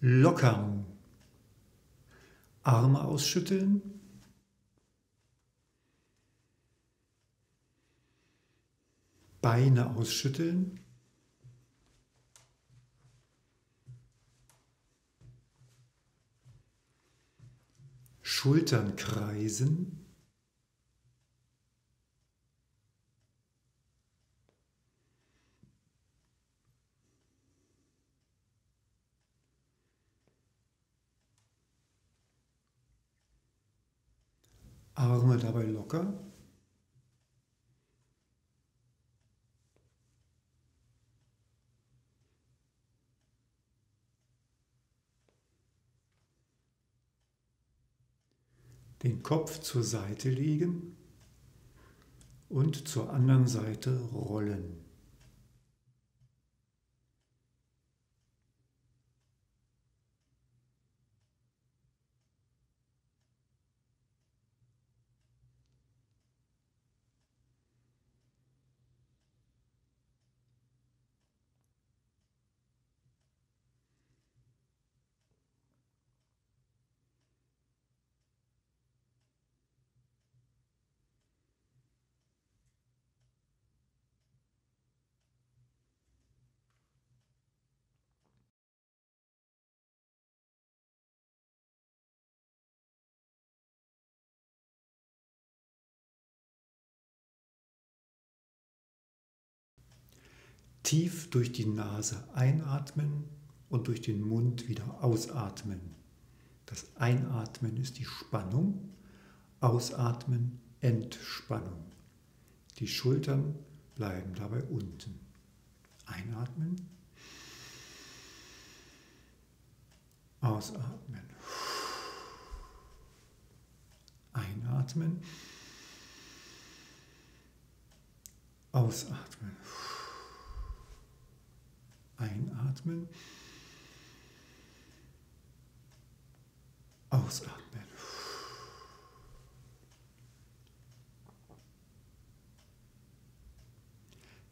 lockern. Arme ausschütteln. Beine ausschütteln. Schultern kreisen. Arme dabei locker. Den Kopf zur Seite legen und zur anderen Seite rollen. Tief durch die Nase einatmen und durch den Mund wieder ausatmen. Das Einatmen ist die Spannung, Ausatmen Entspannung. Die Schultern bleiben dabei unten. Einatmen. Ausatmen. Einatmen. Ausatmen. Einatmen. Ausatmen.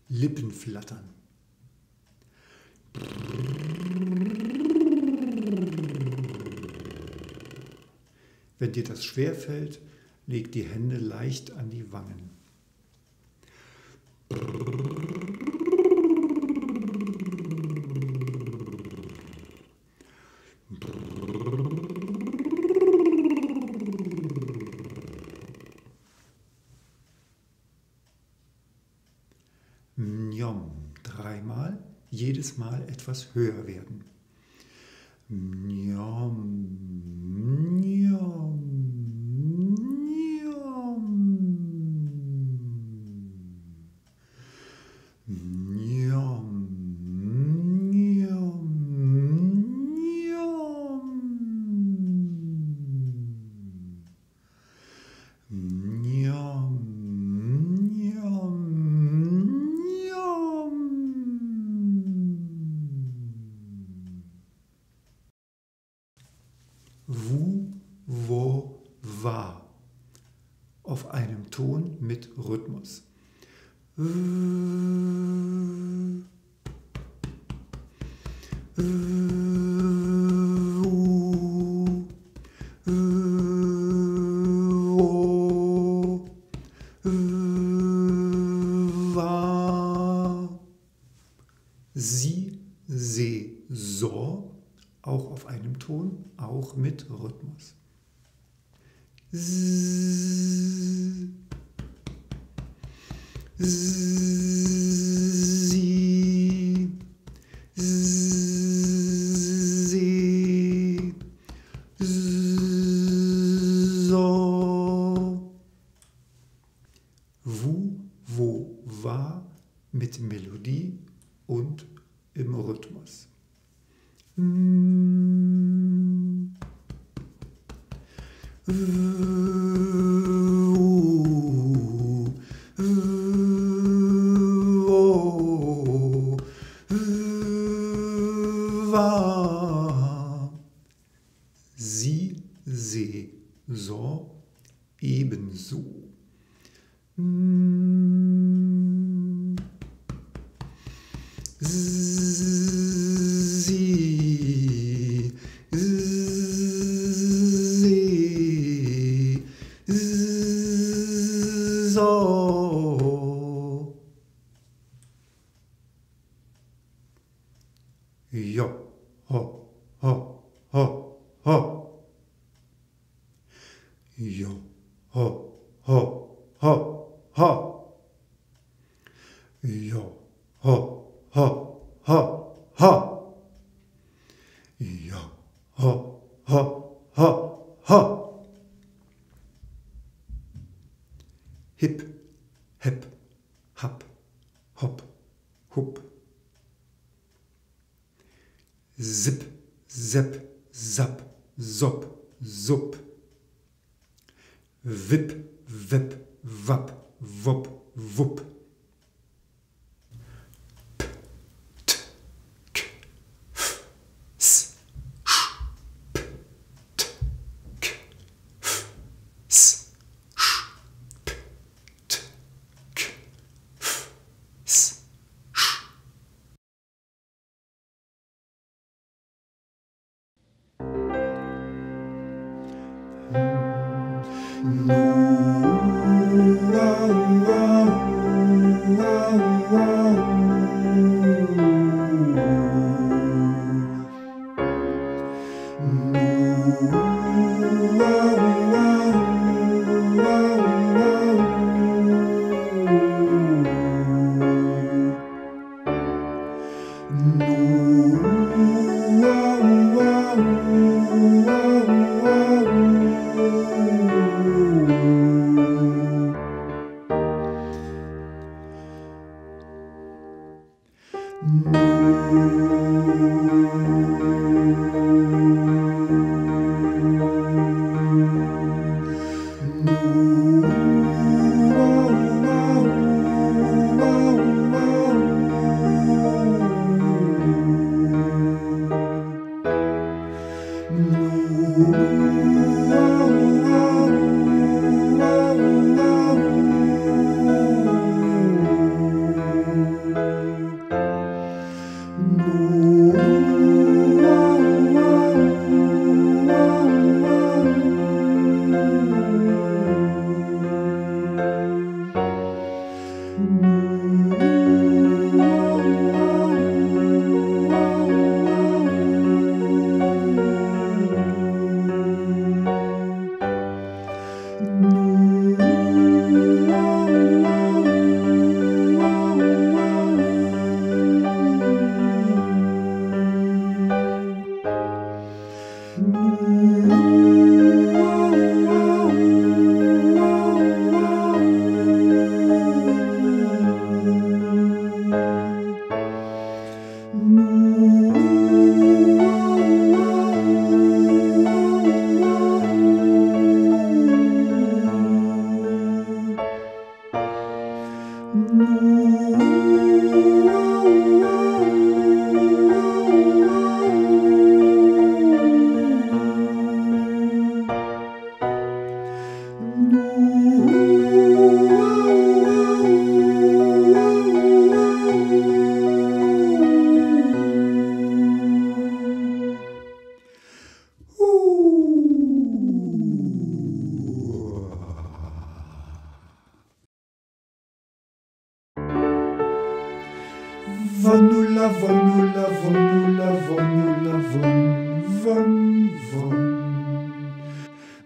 Lippen flattern. Wenn dir das schwerfällt, leg die Hände leicht an die Wangen. Njom, dreimal, jedes Mal etwas höher werden. Auf einem Ton mit Rhythmus. Sie, Zzz. よっ、Zip, zep, zap, zop, zup. Wip, wep, wap, wop, wupp. Ooh. Von, nous la von, nous la von, nous la von, nous von, von, von.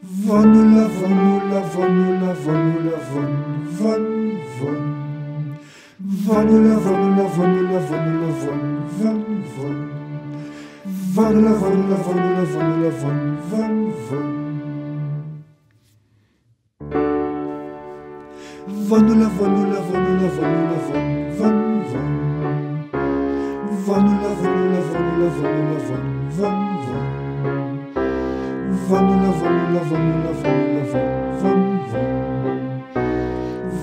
Von, nous von, nous von, nous von, nous von, von, von. Von, nous Vanilla, vanilla, vanilla, vanilla, van, van, van. Vanilla, vanilla, vanilla, vanilla, van, van, van.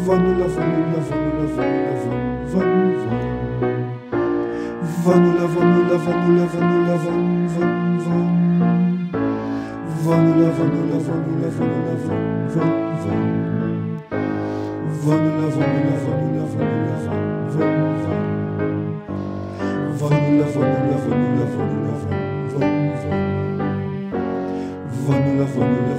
Vanilla, vanilla, vanilla, vanilla, van, van, van. Vanilla, vanilla, vanilla, vanilla, van, van, van. Vanilla, vanilla, vanilla, vanilla, for you.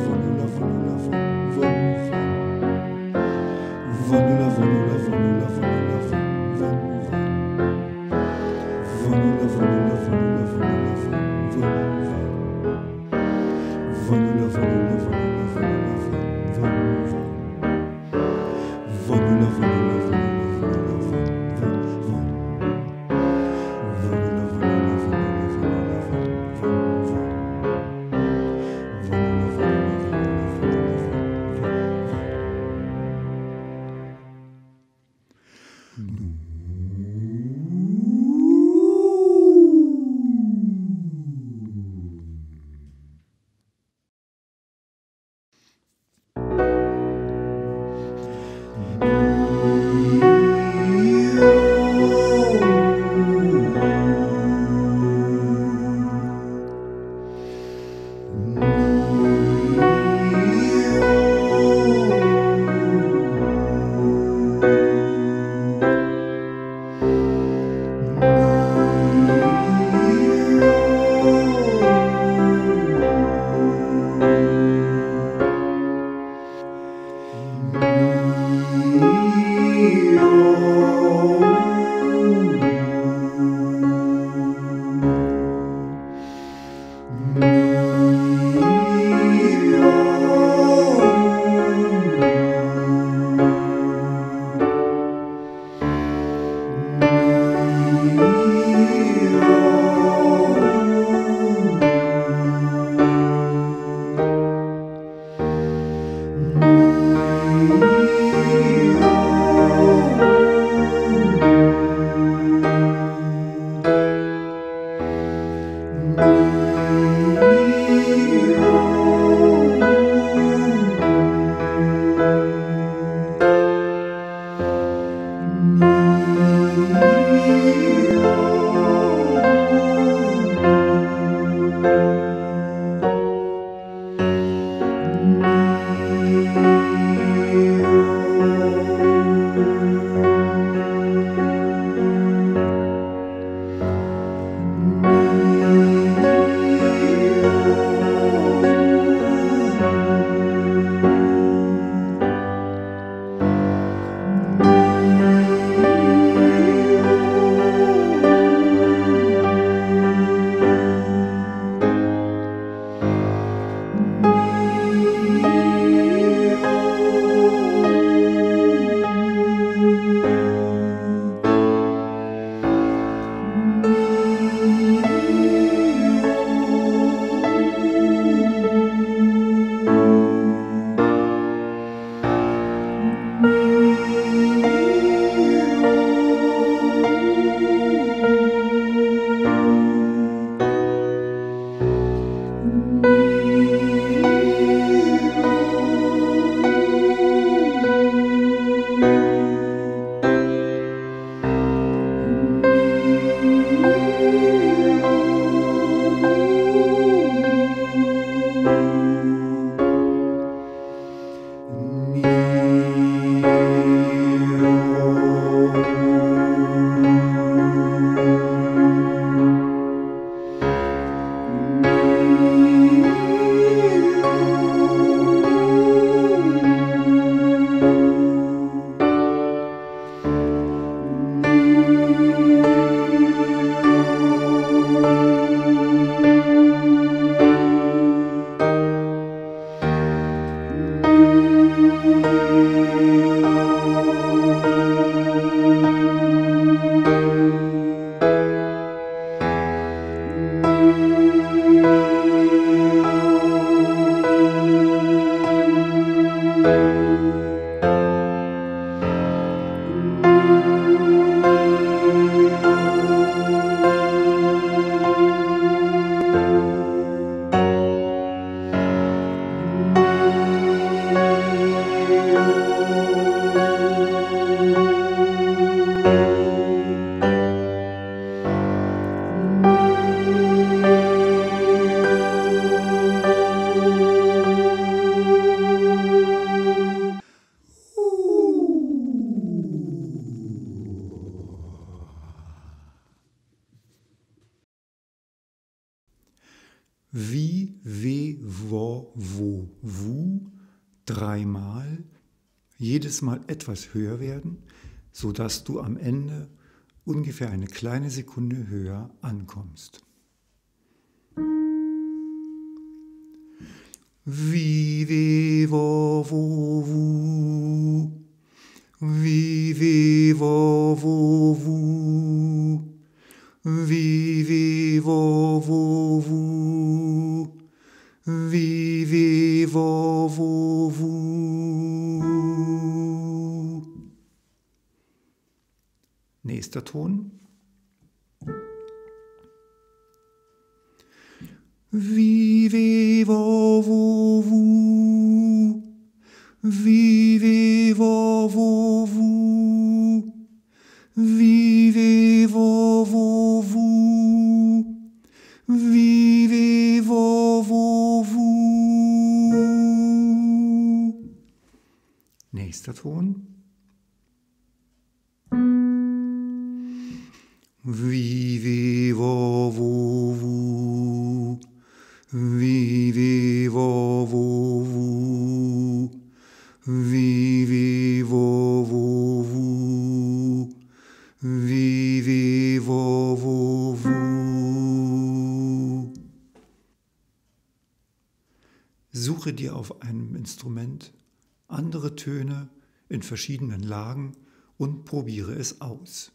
Música Música jedes Mal etwas höher werden, sodass du am Ende ungefähr eine kleine Sekunde höher ankommst. Wie, we, wo, wo, wu. Wie, we, wo, Nächster Ton. Wie, we, wo, wo, wo, wu. Wie, we, wo, wo, wu. Suche dir auf einem Instrument andere Töne in verschiedenen Lagen und probiere es aus.